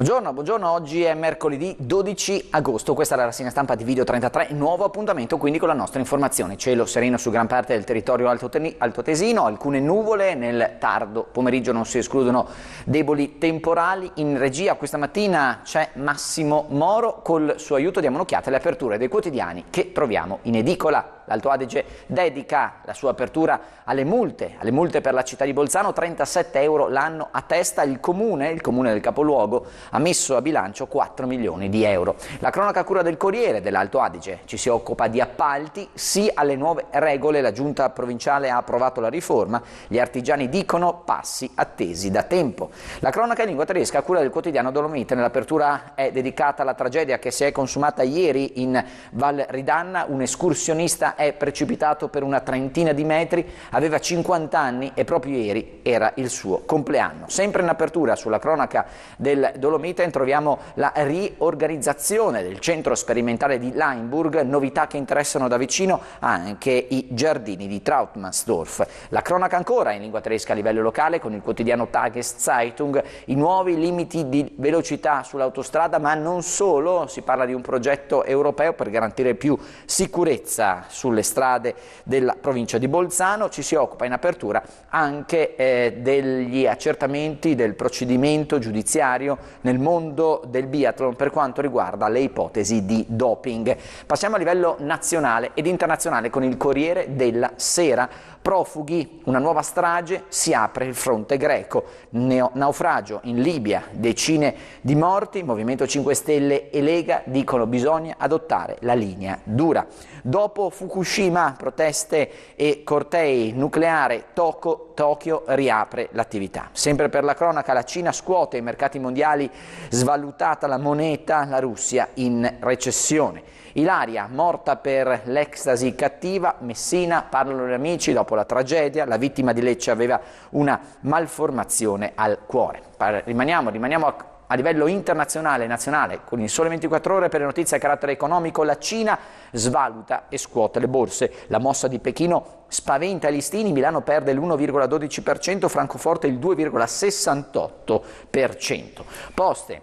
Buongiorno, buongiorno, oggi è mercoledì 12 agosto, questa è la rassegna stampa di Video 33, nuovo appuntamento quindi con la nostra informazione. Cielo sereno su gran parte del territorio altoatesino, alcune nuvole, nel tardo pomeriggio non si escludono deboli temporali. In regia questa mattina c'è Massimo Moro, col suo aiuto diamo un'occhiata alle aperture dei quotidiani che troviamo in edicola. L'Alto Adige dedica la sua apertura alle multe, alle multe per la città di Bolzano, 37 euro l'anno a testa, il comune, il comune del capoluogo, ha messo a bilancio 4 milioni di euro. La cronaca cura del Corriere dell'Alto Adige ci si occupa di appalti, sì alle nuove regole, la giunta provinciale ha approvato la riforma, gli artigiani dicono passi attesi da tempo. La cronaca in lingua tedesca cura del quotidiano Dolomite, nell'apertura è dedicata alla tragedia che si è consumata ieri in Val Ridanna, un escursionista è precipitato per una trentina di metri, aveva 50 anni e proprio ieri era il suo compleanno. Sempre in apertura sulla cronaca del Dolomite troviamo la riorganizzazione del centro sperimentale di Leinburg, novità che interessano da vicino anche i giardini di Trautmannsdorf. La cronaca ancora in lingua tedesca a livello locale con il quotidiano Tageszeitung, i nuovi limiti di velocità sull'autostrada, ma non solo, si parla di un progetto europeo per garantire più sicurezza sul sulle strade della provincia di Bolzano, ci si occupa in apertura anche eh, degli accertamenti del procedimento giudiziario nel mondo del biathlon per quanto riguarda le ipotesi di doping. Passiamo a livello nazionale ed internazionale con il Corriere della Sera. Profughi, una nuova strage, si apre il fronte greco. Neo naufragio in Libia, decine di morti, Movimento 5 Stelle e Lega dicono bisogna adottare la linea dura. Dopo Fukushima, proteste e cortei nucleare, Toko, Tokyo riapre l'attività. Sempre per la cronaca, la Cina scuote i mercati mondiali, svalutata la moneta, la Russia in recessione. Ilaria, morta per l'ecstasy cattiva, Messina, parlano gli amici dopo la tragedia, la vittima di Lecce aveva una malformazione al cuore. Rimaniamo, rimaniamo a a livello internazionale e nazionale, con il sole 24 ore per le notizie a carattere economico, la Cina svaluta e scuote le borse. La mossa di Pechino spaventa i listini, Milano perde l'1,12%, Francoforte il 2,68%. Poste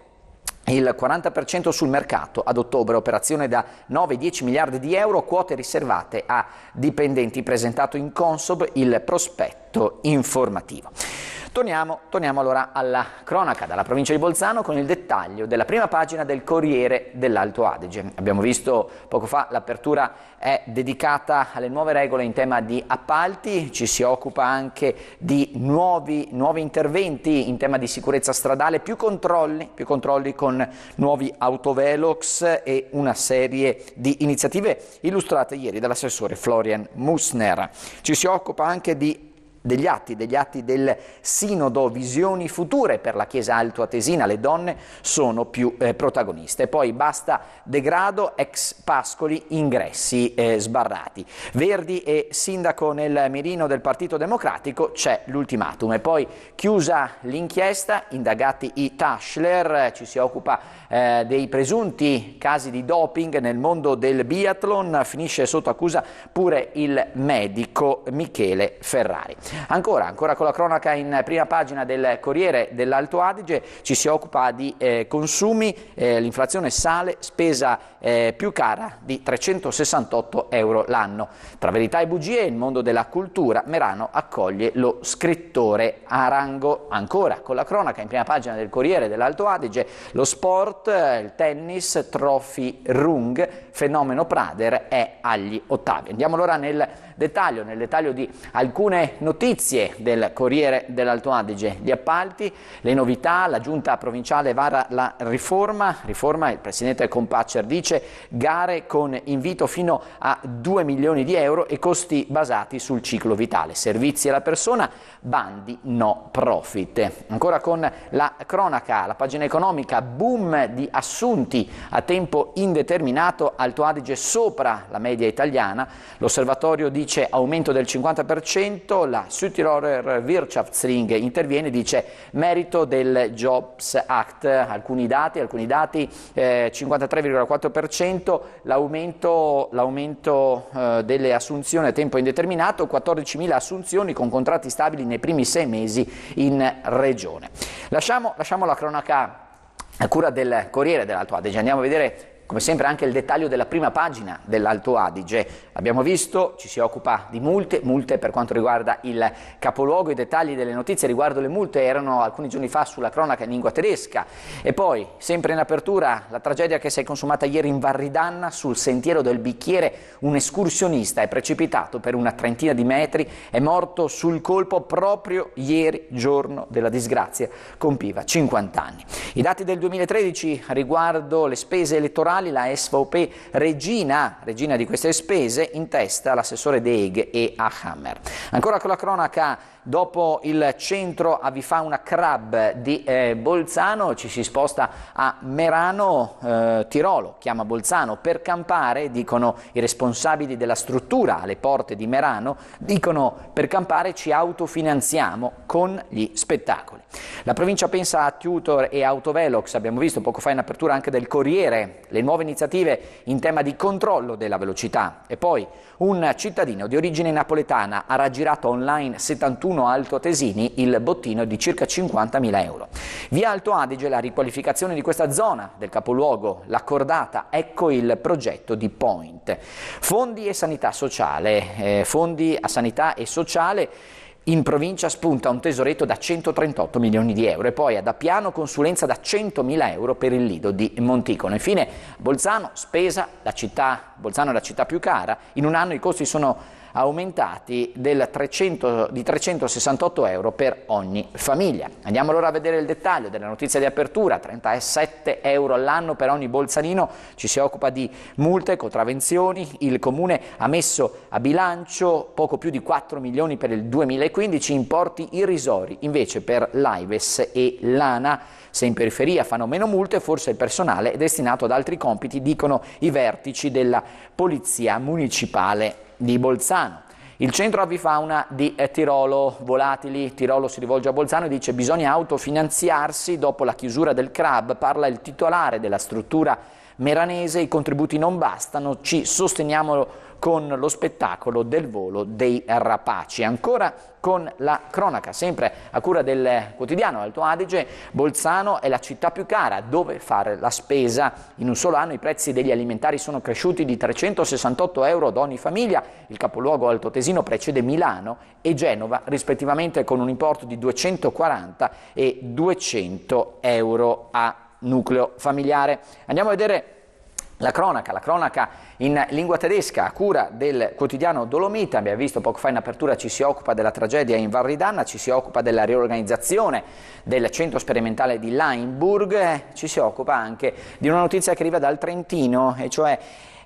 il 40% sul mercato ad ottobre, operazione da 9-10 miliardi di euro, quote riservate a dipendenti, presentato in Consob il prospetto informativo. Torniamo, torniamo, allora alla cronaca dalla provincia di Bolzano con il dettaglio della prima pagina del Corriere dell'Alto Adige. Abbiamo visto poco fa l'apertura è dedicata alle nuove regole in tema di appalti, ci si occupa anche di nuovi, nuovi interventi in tema di sicurezza stradale, più controlli, più controlli con nuovi autovelox e una serie di iniziative illustrate ieri dall'assessore Florian Musner. Ci si occupa anche di degli atti, degli atti del Sinodo Visioni Future per la Chiesa Altoatesina, le donne sono più eh, protagoniste. Poi basta degrado, ex Pascoli, ingressi eh, sbarrati. Verdi e sindaco nel mirino del Partito Democratico c'è l'ultimatum e poi chiusa l'inchiesta, indagati i Taschler, ci si occupa eh, dei presunti casi di doping nel mondo del biathlon, finisce sotto accusa pure il medico Michele Ferrari. Ancora, ancora con la cronaca in prima pagina del Corriere dell'Alto Adige ci si occupa di eh, consumi, eh, l'inflazione sale, spesa eh, più cara di 368 euro l'anno. Tra verità e bugie, il mondo della cultura, Merano accoglie lo scrittore Arango. Ancora con la cronaca in prima pagina del Corriere dell'Alto Adige, lo sport, il tennis, Trophy Rung, fenomeno Prader è agli ottavi. Andiamo allora nel dettaglio, nel dettaglio di alcune notizie del Corriere dell'Alto Adige, gli appalti, le novità, la giunta provinciale vara la riforma, riforma il presidente Compaccer dice gare con invito fino a 2 milioni di euro e costi basati sul ciclo vitale, servizi alla persona, bandi no profit. Ancora con la cronaca, la pagina economica, boom di assunti a tempo indeterminato, Alto Adige sopra la media italiana, l'osservatorio dice dice aumento del 50%, la Südtiroler Wirtschaftsring interviene dice merito del Jobs Act, alcuni dati, alcuni dati eh, 53,4%, l'aumento, l'aumento eh, delle assunzioni a tempo indeterminato, 14.000 assunzioni con contratti stabili nei primi sei mesi in regione. Lasciamo, lasciamo la cronaca a cura del Corriere dell'Alto Adige. Andiamo a vedere come sempre anche il dettaglio della prima pagina dell'Alto Adige. Abbiamo visto, ci si occupa di multe, multe per quanto riguarda il capoluogo, i dettagli delle notizie riguardo le multe erano alcuni giorni fa sulla cronaca in lingua tedesca e poi, sempre in apertura, la tragedia che si è consumata ieri in Varridanna sul sentiero del bicchiere, un escursionista è precipitato per una trentina di metri, è morto sul colpo proprio ieri, giorno della disgrazia, compiva 50 anni. I dati del 2013 riguardo le spese elettorali quali la SVP regina, regina di queste spese in testa l'assessore Deeg e a Hammer. Ancora con la cronaca Dopo il centro Avifauna Crab di eh, Bolzano ci si sposta a Merano, eh, Tirolo, chiama Bolzano, per campare, dicono i responsabili della struttura alle porte di Merano, dicono per campare ci autofinanziamo con gli spettacoli. La provincia pensa a Tutor e Autovelox, abbiamo visto poco fa in apertura anche del Corriere, le nuove iniziative in tema di controllo della velocità. E poi un cittadino di origine napoletana ha raggirato online 71 1 Alto Tesini il bottino di circa 50.000 euro. Via Alto Adige la riqualificazione di questa zona del capoluogo, l'accordata, ecco il progetto di Point. Fondi e sanità sociale, eh, fondi a sanità e sociale in provincia spunta un tesoretto da 138 milioni di euro e poi ad Appiano consulenza da 100.000 euro per il lido di Monticono. Infine Bolzano, spesa, la città, Bolzano è la città più cara, in un anno i costi sono aumentati 300, di 368 euro per ogni famiglia. Andiamo allora a vedere il dettaglio della notizia di apertura, 37 euro all'anno per ogni bolzanino, ci si occupa di multe, contravvenzioni, il comune ha messo a bilancio poco più di 4 milioni per il 2015, importi irrisori invece per l'Aives e l'ANA. Se in periferia fanno meno multe, forse il personale è destinato ad altri compiti, dicono i vertici della Polizia Municipale di Bolzano. Il centro avifauna di eh, Tirolo Volatili, Tirolo si rivolge a Bolzano e dice bisogna autofinanziarsi dopo la chiusura del CRAB, parla il titolare della struttura meranese, i contributi non bastano, ci sosteniamo con lo spettacolo del volo dei rapaci. Ancora con la cronaca, sempre a cura del quotidiano Alto Adige, Bolzano è la città più cara dove fare la spesa. In un solo anno i prezzi degli alimentari sono cresciuti di 368 euro ad ogni famiglia, il capoluogo altoatesino precede Milano e Genova rispettivamente con un importo di 240 e 200 euro a nucleo familiare. Andiamo a vedere la cronaca, la cronaca in lingua tedesca a cura del quotidiano Dolomita, abbiamo visto poco fa in apertura ci si occupa della tragedia in Varridanna, ci si occupa della riorganizzazione del centro sperimentale di Leinburg, ci si occupa anche di una notizia che arriva dal Trentino e cioè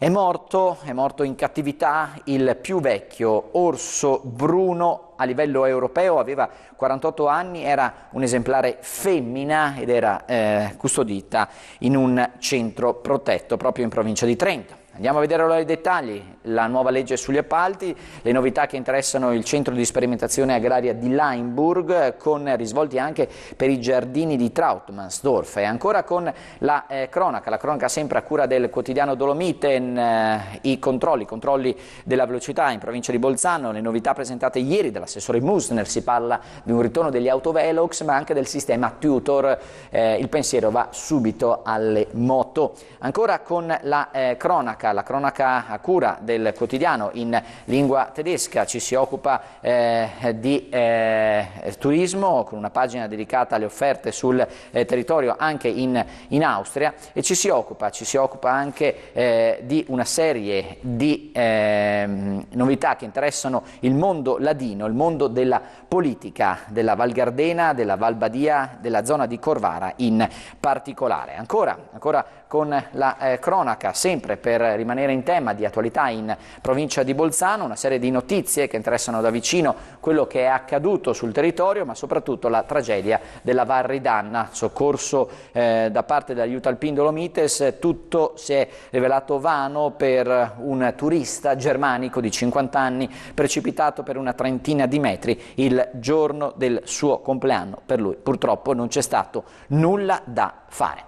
è morto, è morto in cattività il più vecchio orso bruno a livello europeo, aveva 48 anni, era un esemplare femmina ed era eh, custodita in un centro protetto proprio in provincia di Trento. Andiamo a vedere ora i dettagli, la nuova legge sugli appalti, le novità che interessano il centro di sperimentazione agraria di Leinburg con risvolti anche per i giardini di Trautmannsdorf. E ancora con la eh, cronaca, la cronaca sempre a cura del quotidiano Dolomiten, eh, i controlli, controlli della velocità in provincia di Bolzano, le novità presentate ieri dall'assessore Musner, si parla di un ritorno degli autovelox ma anche del sistema Tutor, eh, il pensiero va subito alle moto. Ancora con la eh, cronaca, cronaca, la cronaca a cura del quotidiano in lingua tedesca, ci si occupa eh, di eh, turismo con una pagina dedicata alle offerte sul eh, territorio anche in, in, Austria. E ci si occupa, ci si occupa anche eh, di una serie di ehm, novità che interessano il mondo ladino, il mondo della politica della Val Gardena, della Val Badia, della zona di Corvara in particolare. Ancora, ancora con la eh, cronaca, sempre per rimanere in tema di attualità in provincia di Bolzano, una serie di notizie che interessano da vicino quello che è accaduto sul territorio, ma soprattutto la tragedia della Varridanna, soccorso eh, da parte dell'aiuto alpin Dolomites, tutto si è rivelato vano per un turista germanico di 50 anni precipitato per una trentina di metri il giorno del suo compleanno. Per lui purtroppo non c'è stato nulla da fare.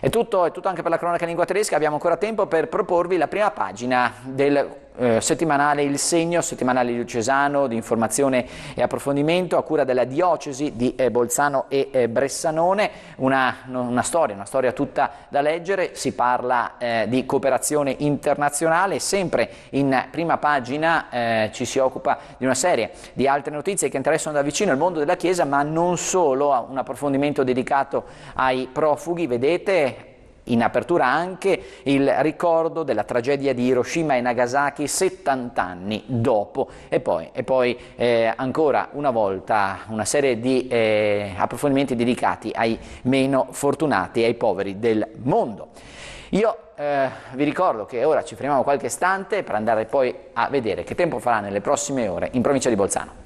È tutto, è tutto anche per la cronaca in lingua tedesca, abbiamo ancora tempo per proporvi la prima pagina del eh, settimanale Il Segno, settimanale diocesano di informazione e approfondimento a cura della diocesi di eh, Bolzano e eh, Bressanone, una, una, storia, una storia tutta da leggere, si parla eh, di cooperazione internazionale, sempre in prima pagina eh, ci si occupa di una serie di altre notizie che interessano da vicino il mondo della Chiesa, ma non solo, un approfondimento dedicato ai profughi, vedete in apertura anche il ricordo della tragedia di Hiroshima e Nagasaki 70 anni dopo e poi, e poi eh, ancora una volta una serie di eh, approfondimenti dedicati ai meno fortunati ai poveri del mondo. Io eh, vi ricordo che ora ci fermiamo qualche istante per andare poi a vedere che tempo farà nelle prossime ore in provincia di Bolzano.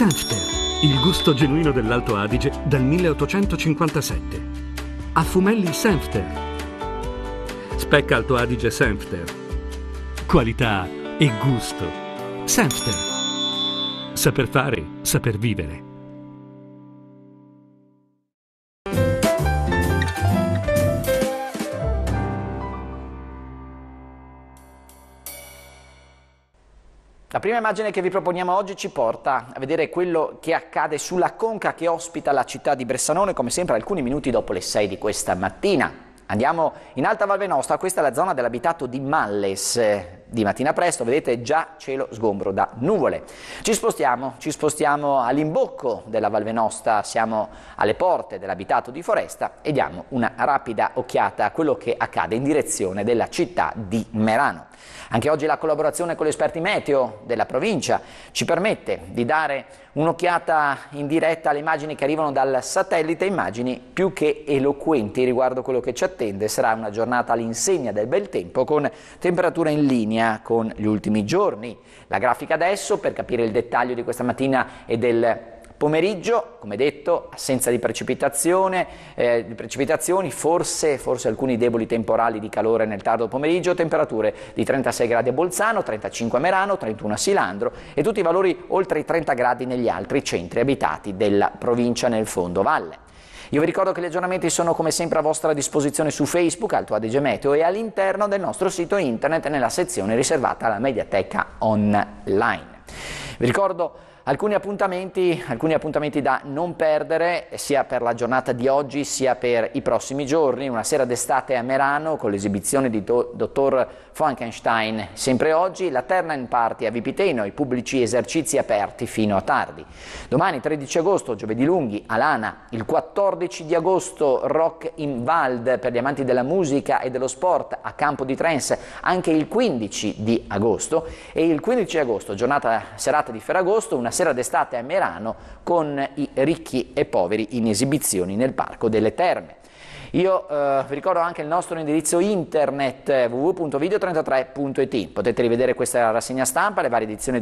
Senfter, il gusto genuino dell'Alto Adige dal 1857. A fumelli Senfter. Specca Alto Adige Senfter. Qualità e gusto. Senfter. Saper fare, saper vivere. La prima immagine che vi proponiamo oggi ci porta a vedere quello che accade sulla conca che ospita la città di Bressanone, come sempre alcuni minuti dopo le 6 di questa mattina. Andiamo in Alta Valve Nostra, questa è la zona dell'abitato di Malles. Di mattina presto, vedete già cielo sgombro da nuvole. Ci spostiamo, ci spostiamo all'imbocco della Valve Nostra, siamo alle porte dell'abitato di Foresta e diamo una rapida occhiata a quello che accade in direzione della città di Merano. Anche oggi la collaborazione con gli esperti meteo della provincia ci permette di dare un'occhiata in diretta alle immagini che arrivano dal satellite, immagini più che eloquenti riguardo quello che ci attende. Sarà una giornata all'insegna del bel tempo con temperatura in linea con gli ultimi giorni. La grafica adesso per capire il dettaglio di questa mattina e del Pomeriggio, come detto, assenza di precipitazione, eh, di precipitazioni, forse, forse, alcuni deboli temporali di calore nel tardo pomeriggio, temperature di 36 gradi a Bolzano, 35 a Merano, 31 a Silandro e tutti i valori oltre i 30 gradi negli altri centri abitati della provincia nel fondo valle. Io vi ricordo che gli aggiornamenti sono come sempre a vostra disposizione su Facebook, Alto Adige Meteo e all'interno del nostro sito internet nella sezione riservata alla Mediateca Online. Vi ricordo Alcuni appuntamenti, alcuni appuntamenti, da non perdere sia per la giornata di oggi sia per i prossimi giorni, una sera d'estate a Merano con l'esibizione di do, Dottor Frankenstein, sempre oggi. La Ternan Party a Vipiteno, i pubblici esercizi aperti fino a tardi. Domani 13 agosto, giovedì lunghi, a Lana, il 14 di agosto Rock in Wald per gli amanti della musica e dello sport a Campo di Trens, anche il 15 di agosto. E il 15 agosto, giornata serata di Ferragosto, una sera d'estate a Merano con i ricchi e poveri in esibizioni nel Parco delle Terme. Io eh, vi ricordo anche il nostro indirizzo internet www.video33.it, potete rivedere questa rassegna stampa, le varie edizioni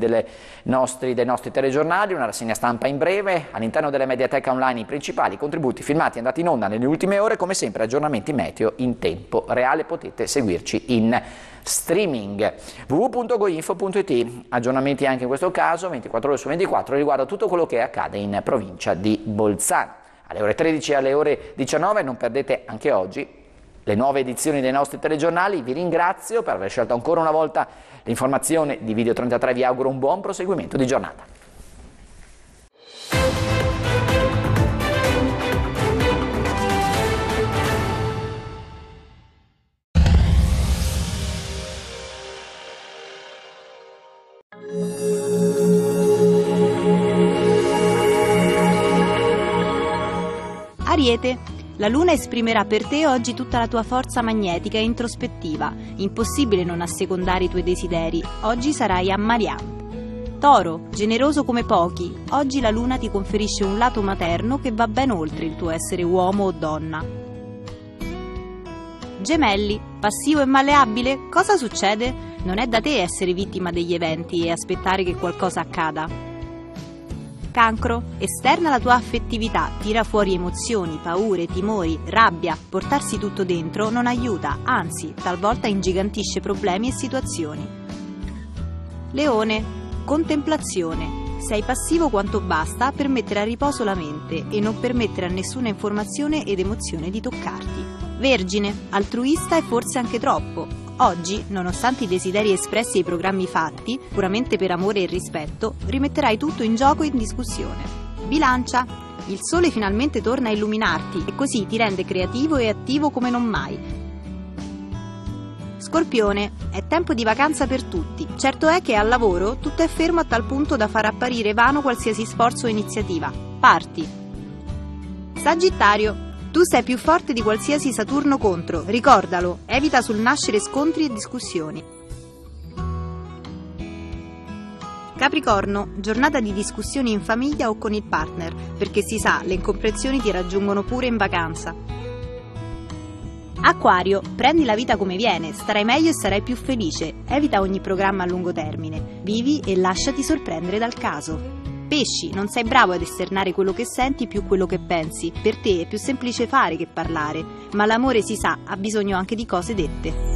nostri, dei nostri telegiornali, una rassegna stampa in breve, all'interno della mediateca online i principali contributi filmati andati in onda nelle ultime ore, come sempre aggiornamenti meteo in tempo reale, potete seguirci in streaming. www.goinfo.it aggiornamenti anche in questo caso 24 ore su 24 riguardo tutto quello che accade in provincia di Bolzano alle ore 13 e alle ore 19 non perdete anche oggi le nuove edizioni dei nostri telegiornali. Vi ringrazio per aver scelto ancora una volta l'informazione di Video 33 vi auguro un buon proseguimento di giornata Ariete, la Luna esprimerà per te oggi tutta la tua forza magnetica e introspettiva. Impossibile non assecondare i tuoi desideri. Oggi sarai ammaliante. Toro, generoso come pochi, oggi la Luna ti conferisce un lato materno che va ben oltre il tuo essere uomo o donna. Gemelli, passivo e malleabile, cosa succede? Non è da te essere vittima degli eventi e aspettare che qualcosa accada. Cancro, esterna la tua affettività, tira fuori emozioni, paure, timori, rabbia. Portarsi tutto dentro non aiuta, anzi, talvolta ingigantisce problemi e situazioni. Leone, contemplazione. Sei passivo quanto basta per mettere a riposo la mente e non permettere a nessuna informazione ed emozione di toccarti. Vergine, altruista e forse anche troppo. Oggi, nonostante i desideri espressi e i programmi fatti, puramente per amore e rispetto, rimetterai tutto in gioco e in discussione. Bilancia, il sole finalmente torna a illuminarti e così ti rende creativo e attivo come non mai. Scorpione, è tempo di vacanza per tutti. Certo è che al lavoro tutto è fermo a tal punto da far apparire vano qualsiasi sforzo o iniziativa. Parti. Sagittario, tu sei più forte di qualsiasi Saturno contro, ricordalo, evita sul nascere scontri e discussioni. Capricorno, giornata di discussioni in famiglia o con il partner, perché si sa, le incomprensioni ti raggiungono pure in vacanza. Acquario, prendi la vita come viene, starai meglio e sarai più felice. Evita ogni programma a lungo termine. Vivi e lasciati sorprendere dal caso. Pesci, non sei bravo ad esternare quello che senti più quello che pensi. Per te è più semplice fare che parlare, ma l'amore si sa, ha bisogno anche di cose dette.